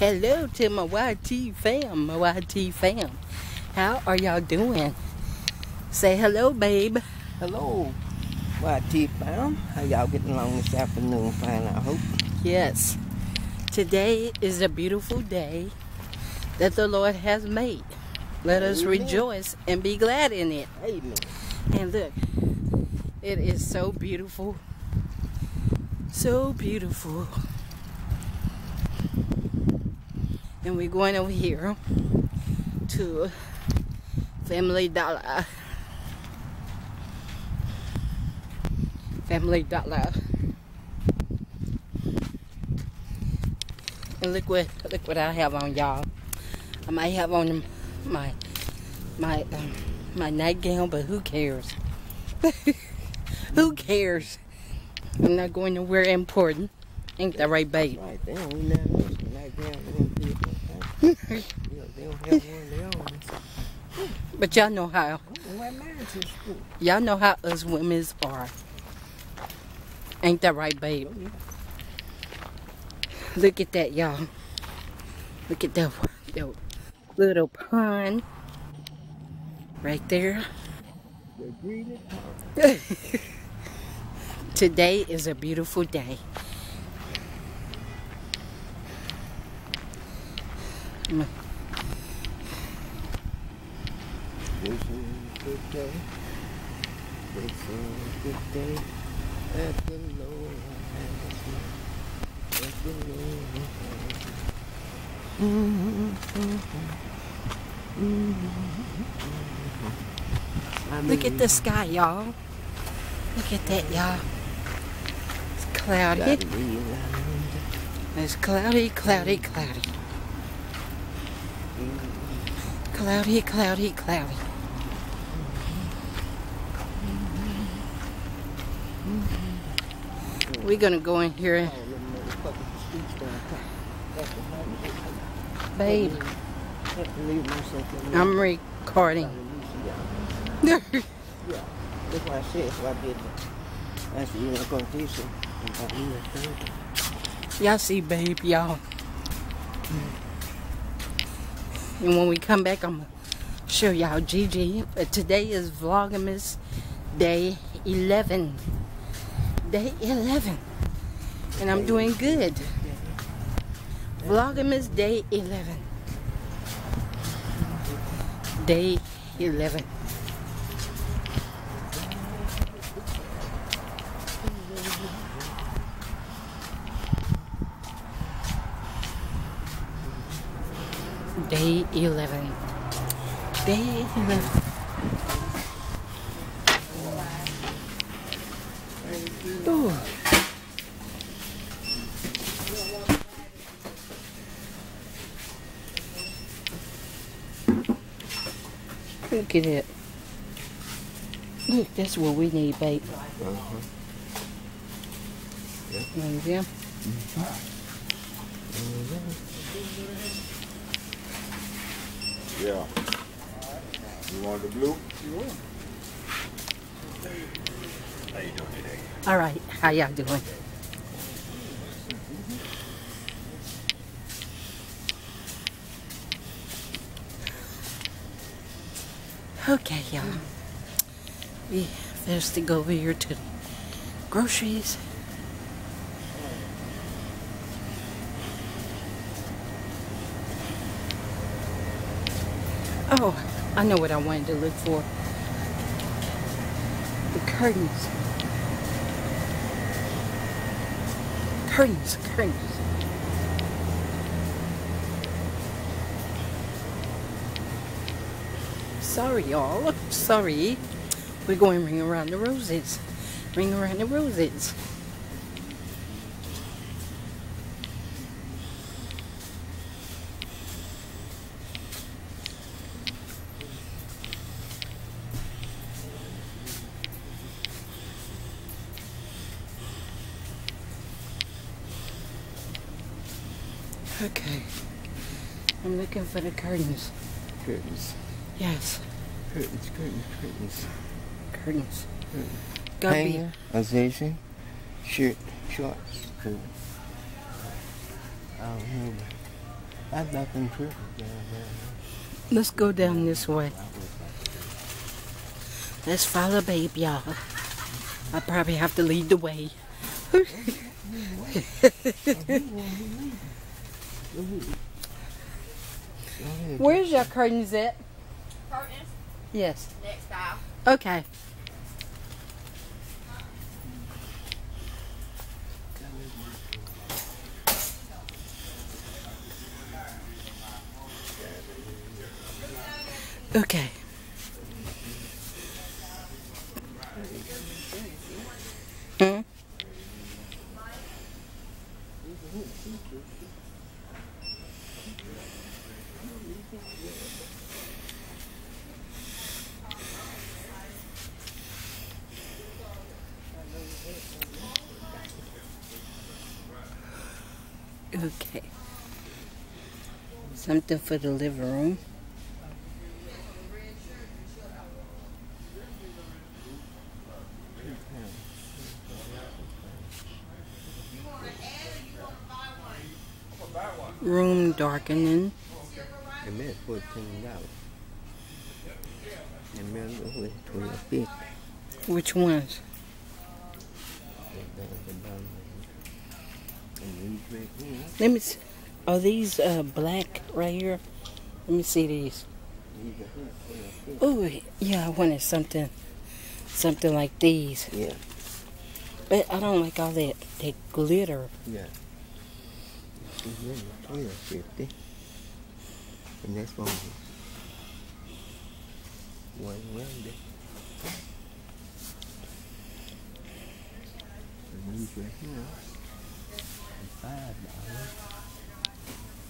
Hello to my YT fam, my YT fam. How are y'all doing? Say hello, babe. Hello, YT fam. How y'all getting along this afternoon? Fine, I hope. Yes. Today is a beautiful day that the Lord has made. Let us rejoice and be glad in it. Amen. And look, it is so beautiful. So beautiful. And we're going over here to Family Dollar. Family Dollar. And look what look what I have on y'all. I might have on my my um, my nightgown, but who cares? who cares? I'm not going to wear important. Ain't that right, babe? Right, they don't even have this like down in people. Huh? You know, they don't have one of their own. But y'all know how y'all know how us women are. Ain't that right, babe? Look at that, y'all. Look at that, that little pond right there. Today is a beautiful day. Mm, This is a good day. This is a good day. That the Lord has made. That the Lord has made. Look at the sky, y'all. Look at that, y'all. It's cloudy. Gotta be around. It's cloudy, cloudy, cloudy. Cloudy, cloudy, cloudy. We're gonna go in here, in I'm recording. I said, I did. Y'all see, babe, y'all. And when we come back, I'm gonna show y'all Gigi. But today is Vlogmas Day 11. Day 11. And I'm doing good. Vlogmas Day 11. Day 11. Day 11. Day 11. Ooh. Look at it. Look, that's what we need, babe. Uh-huh. Yeah. Yeah. You want the blue? How you doing today? All right. How y'all doing? Okay, y'all. We first to go over here to groceries. Oh, I know what I wanted to look for. The curtains. Curtains, curtains. Sorry, y'all. Sorry. We're going ring around the roses. Ring around the roses. Okay. I'm looking for the curtains. Curtains. Yes, Curtains, curtains, curtains. curtains. Gotta. Hanger, position, shirt, shorts. Cool. I don't remember. I've nothing tricky down there. Let's go down this way. Let's follow babe, y'all. I probably have to lead the way. Where's your curtains at? Curtains, Yes. next aisle. Okay. Okay. Hmm? Okay. Something for the living room. Room darkening. And that's fourteen dollars. And it was twelve fifty. Which ones? Let me see. Are these uh, black right here? Let me see these. these are twelve fifty. Oh, yeah, I wanted something, something like these. Yeah, But I don't like all that, that glitter. yeah. Twelve fifty. And that's only one window. And these right here five dollars.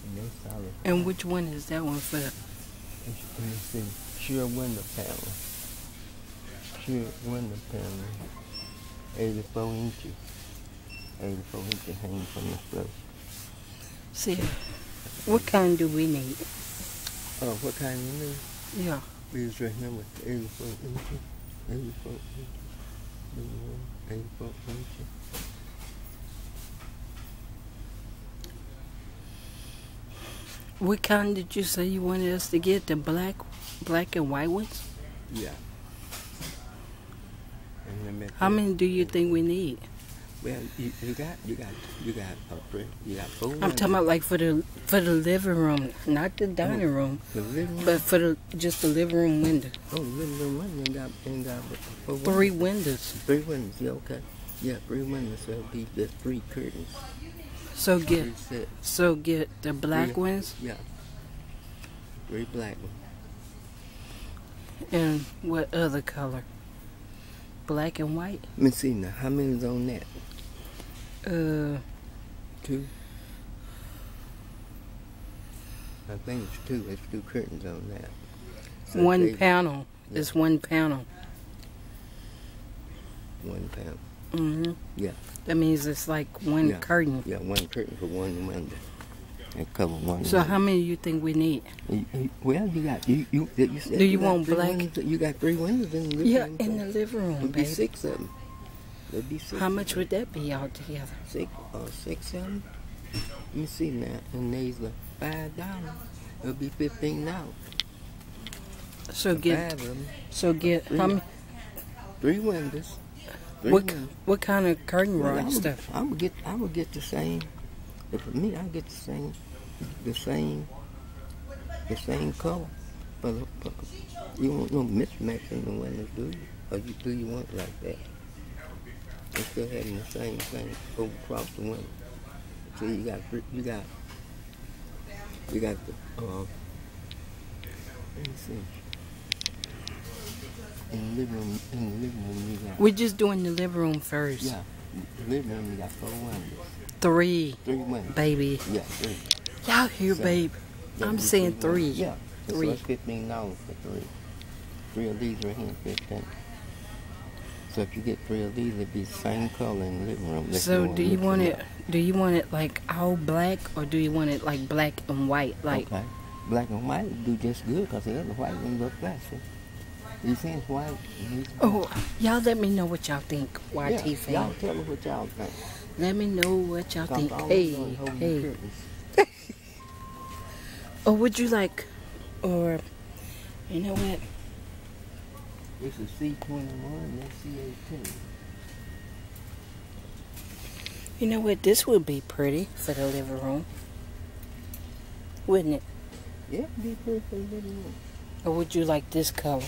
And that's solid. And which one is that one for? Let me see. Sheer window panel. Sheer window panel. 84 inches. 84 inches hanging from the floor. See, what kind do we need? Oh, what kind of need? Yeah. These right here with 84 inches. 84 inches. 84 inches. What kind did you say you wanted us to get? The black, black and white ones? Yeah. How many do you think we need? Well, you, you got, you got, you got, three, you got four. I'm talking about like for the for the living room, not the oh, dining room, The living room. but for the just the living room window. Oh, living room ain't got, ain't got four Three windows. windows. Three windows, yeah, okay. Yeah, three windows, so it'll be the three curtains. So get so get the black Three. ones yeah. Three black ones. and what other color? Black and white. Let me see now, how many's on that? Uh, Two? I think it's two, it's two curtains on that. So one they- panel. Yeah. It's one panel. One pound. Hmm Yeah. That means it's like one Yeah. curtain. Yeah, one curtain for one window. That cover one So window. how many do you think we need? You- you- Well, you got you you, you said Do you want black? windows- you got three windows in the living Yeah, room. in so the living room, It'd be six of them. There'd be six. How much would that be altogether? Six or six of them? Let me see now. And these are five dollars. It'll be fifteen dollars. So get Five of them. so get how many? Three windows. What what kind of curtain Well, I rod would, stuff? I would get. I would get the same. For me, I get the same. The same. The same color. But, but you want no mismatch in the windows, do you? Or you, do you want it like that? They're still having the same thing over across the window. So you got. You got. You got the. Uh, let me see. In the living room, in the living room, you got. We're just doing the living room first. Yeah, the living room you got four windows, Three, three windows. baby. Yeah, three. Y'all here, So- babe. Yeah, I'm saying three. one. Yeah, so Three. it's fifteen dollars for three. Three of these right here, fifteen. So if you get three of these, it'd be the same color in the living room. So do you want it? Do you want it like all black, or do you want it like black and white? Like okay. black and white do just good because the other white ones look faster. You it's white? oh, y'all let me know what y'all think. yeah, YT y'all tell me what y'all think. Let me know what y'all think. Hey, hey. Or oh, would you like, or, you know what? This is C21, that's C18. You know what? This would be pretty for the living room. Wouldn't it? Yeah, it'd be pretty for the living room. Or would you like this color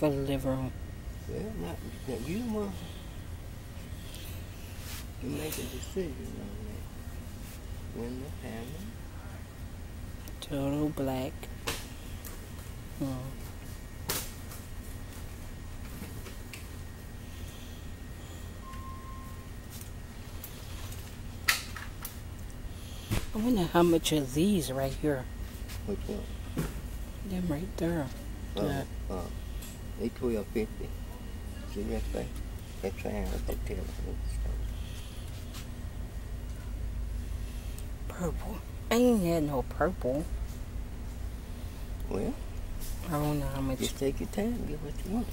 for the living room? Well, not, not you want to make a decision on that. Window panel. Total black. Hmm. I wonder how much of these right here? Which one? Them right there. Uh, Yeah. uh, they twelve fifty. See that thing? That triangle hotel. Purple. I ain't had no purple. Well, I don't know how much. just take your time, get what you want.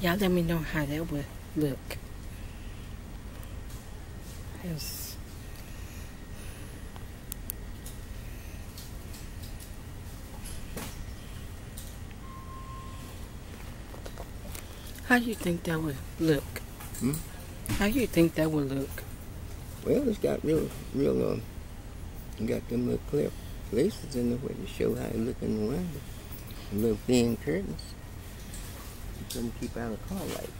Y'all let me know how that would look. Yes. How you think that would look? Hmm? How you think that would look? Well, it's got real, real, um, got them little clear places in the way to show how it look in the window. Little thin curtains. You couldn't keep out a car light.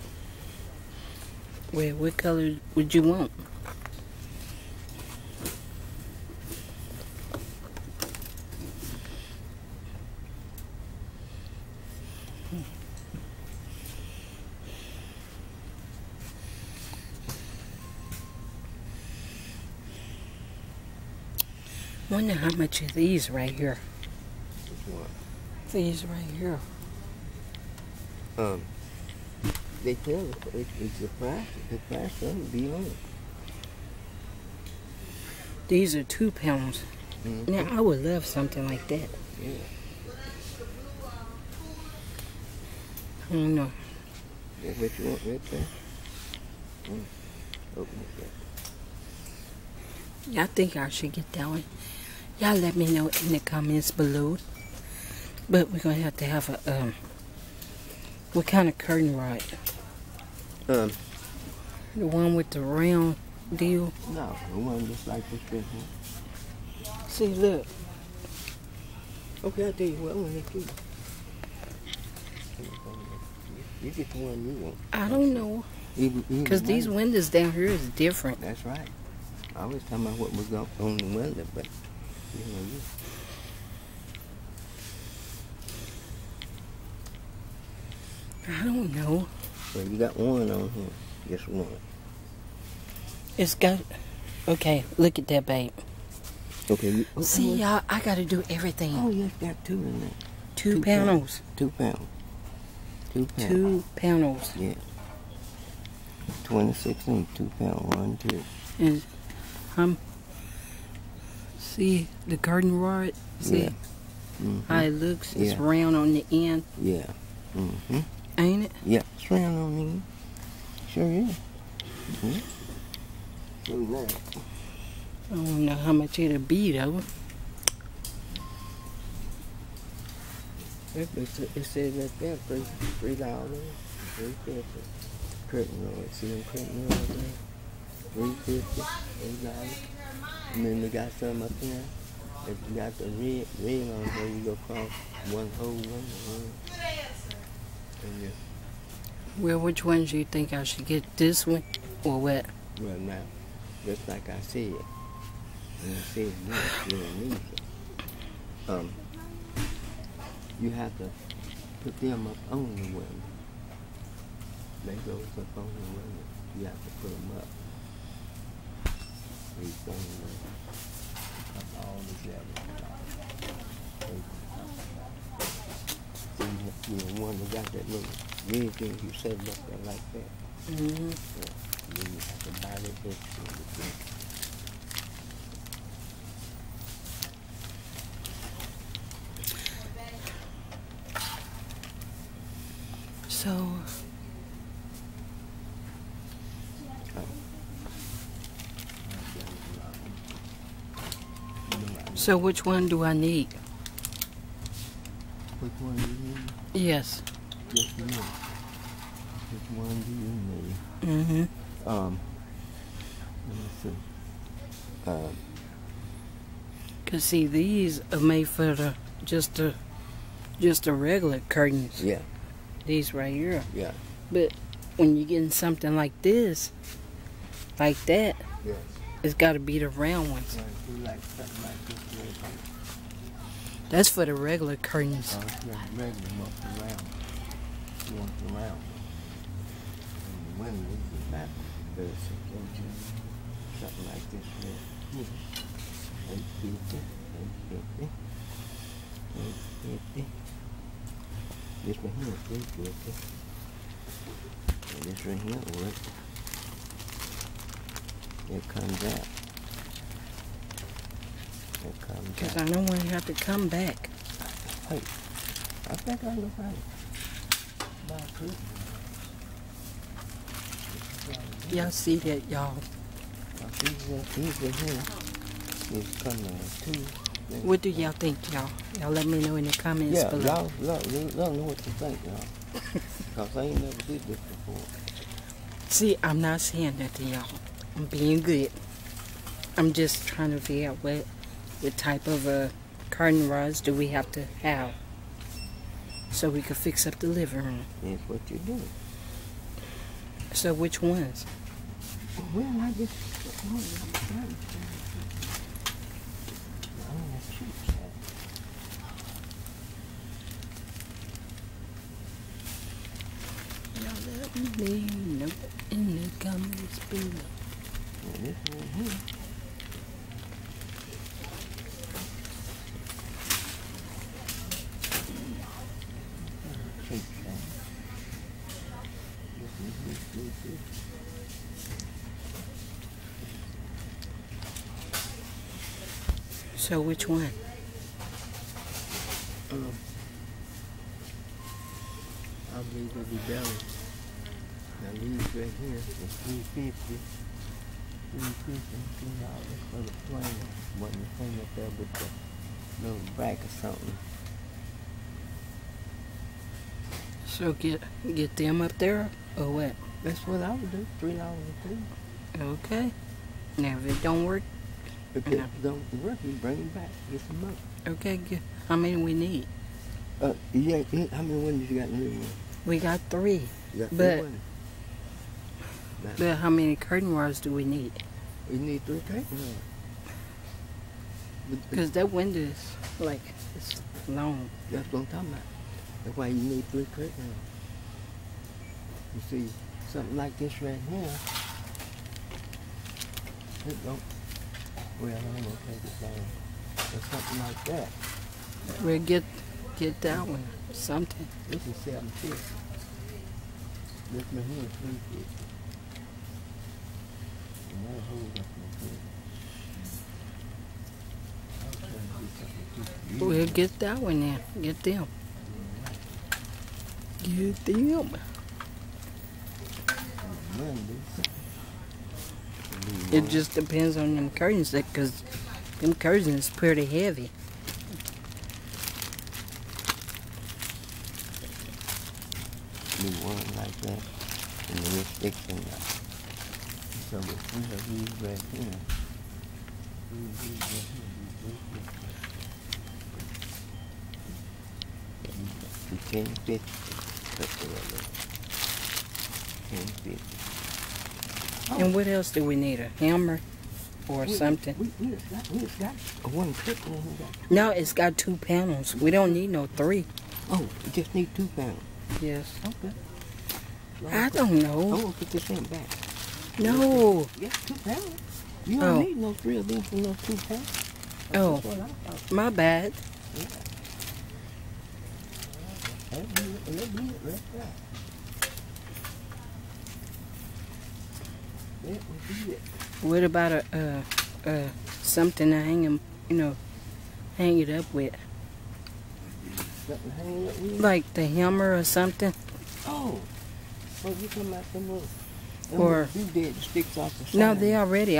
Well, what color would you want? Wonder how much of these right here? One? These right here. Um, they tell us it's, the price. The price doesn't be on it. These are two pounds. Mhm. Now I would love something like that. Yeah. I don't know. That's what you want right there. Mm. Open it up. Y'all think I should get that one? Y'all let me know in the comments below. But we're gonna have to have a um what kind of curtain rod? Um, The one with the round deal. no, the one just like this big one. See look. Okay, I'll tell you what, I want to get You get the one you want. I don't know. Even, even Cause these windows down here is different. That's right. I was talking about what was on the window, but you I don't know. so you got one on here, just one. It's got okay, look at that babe. Okay. You, oh, See oh, y'all I gotta do everything. Oh, yes, got two in there. two two panels. Two pounds. Two pounds. Two panels. Yeah. 26 and two pound, one, two. And um see the curtain rod? See Yeah. Mm-hmm. how it looks? It's Yeah. round on the end, Yeah. Mm-hmm. ain't it? Yeah, it's round on me. Sure is. Mm-hmm. At that. I don't know how much it'll be though. It, says right there, three, three dollars, three fifty. Curtain roll, see them curtain rolls there? Three fifty, three dollars. And then they got some up there. If you got the red, red on there, you go across one whole one. And you, Well, which ones you think I should get? This one or what? well now, just like I said, and I said, you don't need it. Um, you have to put them up on the window. They goes up on the window. You have to put them up. These things, uh, up all together. See, you know, one that got that little red thing, you set up there like that. hmm Then you have to buy that book. So So which one do I need? Which one do you need? Yes. Yes, you need. Which one do you need? Mm-hmm. Um, let me see. Um, Cause see, these are made for the just the just the regular curtains. yeah, These right here. yeah, But when you're getting something like this, like that, yes. It's got to be the round ones. Right, you like something like this, right? That's for the regular curtains. Oh, yeah, regular, you want the round. You want the round. And the window is the back. There's something, like this here. Here. Eight fifty, eight fifty, eight fifty. This one here is eight fifty. And this right here. Here comes that. Here comes Cause. I don't want to have to come back. Hey, I think I know how to buy. Y'all see that, y'all? Oh, these are, these are here. These come two. What do y'all think, y'all? Y'all let me know in the comments Yeah, below. y'all, y'all, y'all know what you think, y'all. Cause I ain't never did this before. See, I'm not saying nothing, y'all. I'm being good. I'm just trying to figure out what what type of uh, curtain rods do we have to have so we could fix up the living room. That's what you do. So which ones? Well, I just. That's cheap, son. Y'all let me know in the comments below. So which one? Um, I believe it'll be belly. Now leaves right here is 350. Three dollars for the plane. Wasn't hang up there with the little back or something. So get get them up there or what? That's what I would do. Three dollars a day. Okay. Now if it don't work, if it don't work, you bring it back. Get some more. Okay. Good. how many we need? Uh, yeah. How many ones you got in the room? We got three. You got three but that. But how many curtain rods do we need? We need three curtain rods. Because that window is like, it's long. That's what I'm talking about. That's why you need three curtain rods. You see, something like this right here, it don't, well, I'm going to take it down. Or something like that. We'll get, get that one, something. This is 750. This one here is We'll get that one then. Get them. Get them. It just depends on them curtains because them curtains is pretty heavy. do one like that, and then fixing that. So we have these right here, these these right here, these right here. The ten fifty, that's the one. And what else do we need? A hammer or We- something? We, we just got, we just got one clip and we got, No, it's got two panels. We don't need no three. oh, we just need two pounds. Yes. Okay. I don't I'm know. gonna put this thing back. No. Yeah, two pounds. You Oh. don't need no three of them for no two pounds. That's Oh. what I thought. My bad. That'd be it, that'd be it right there. That would be it. What about a uh uh something to hang 'em, you know, hang it up with, Something hanging up with. like the hammer or something? Oh, oh, you talking about them little, Or- doodad that sticks off the side? No, they already